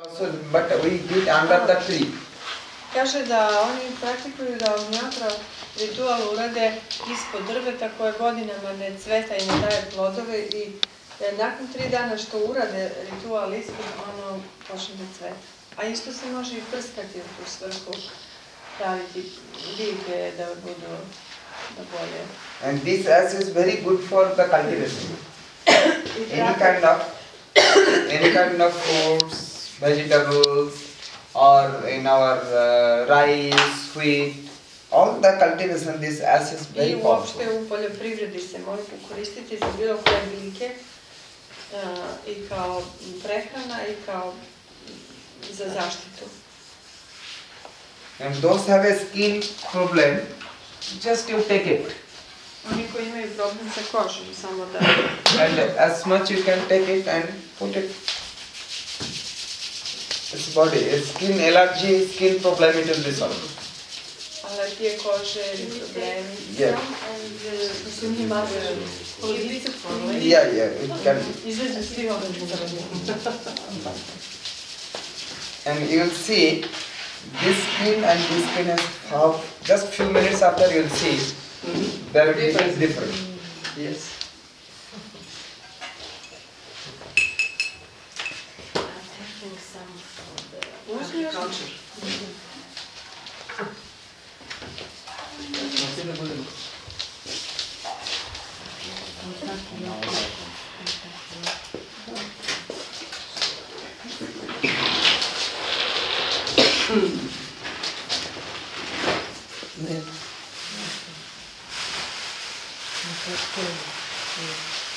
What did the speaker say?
Also, but we did under the tree. Kaže da oni praktikuju da ognjatra ritual urade ispod drveta koje godinama ne cveta i ne daje plodove i e, nakon tri dana što urade ritual ispod, ono počne da cveta. A isto se može i prskati u tu svrhu, praviti biljke da budu da bolje. And this ash is very good for the cultivation. Any kind of any kind of fruits, vegetables, or in our uh, rice, wheat, all the cultivation this ash is very powerful. uopšte u poljoprivredi se može koristiti za bilo koje biljke a, i kao prehrana i kao za zaštitu. And those have a skin problem, just you take it. Oni koji imaju problem sa kožom, samo da And as much you can take it and put it. Its body, its skin allergy, skin problem it will resolve. alergije kože ili problemi. Yeah. Police Yeah, yeah, it can be. Izađu svi ovaj And you will see this skin and this skin is how just few minutes after you will see there will be different. Yes. самых успешных. Нет. Ну, как э,